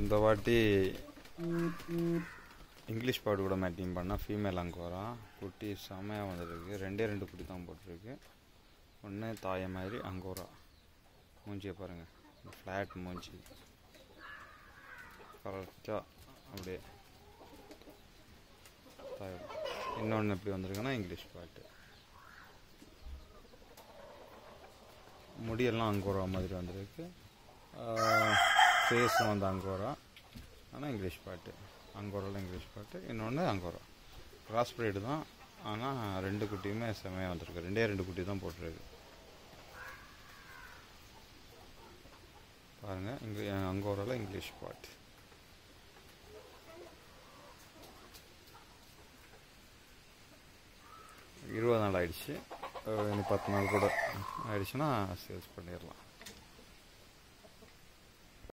இந்த வாட்டி இங்கிலீஷ் பாட்டு கூட மேட்டிங் பண்ணால் ஃபீமேல் அங்கோரா. குட்டி செமையாக வந்துருக்கு. ரெண்டே ரெண்டு குட்டி தான் போட்டிருக்கு. ஒன்று தாய மாதிரி அங்கோரா. மூஞ்சியை பாருங்கள் ஃப்ளாட் மூஞ்சி. கரெக்டாக அப்படியே தாய் இன்னொன்று எப்படி வந்திருக்குன்னா இங்கிலீஷ் பாட்டு. முடியெல்லாம் அங்கோரா மாதிரி வந்திருக்கு. ஃபேஸும் வந்து அங்கோரா ஆனால் இங்கிலீஷ் பாட்டு அங்கோரில் இங்கிலீஷ் பாட்டு இன்னொன்று அங்கோரா கிராஸ் ப்ரீடு தான் ஆனால் ரெண்டு குட்டியுமே செமையாக வந்திருக்கு ரெண்டே ரெண்டு குட்டி தான் போட்டிருக்கு பாருங்கள் இங்கே அங்கோரில் இங்கிலீஷ் பாட்டு இருபது நாள் ஆயிடுச்சு அஹ் இனி பத்து நாள் கூட ஆயிடுச்சுன்னா சேல்ஸ் பண்ணிடலாம்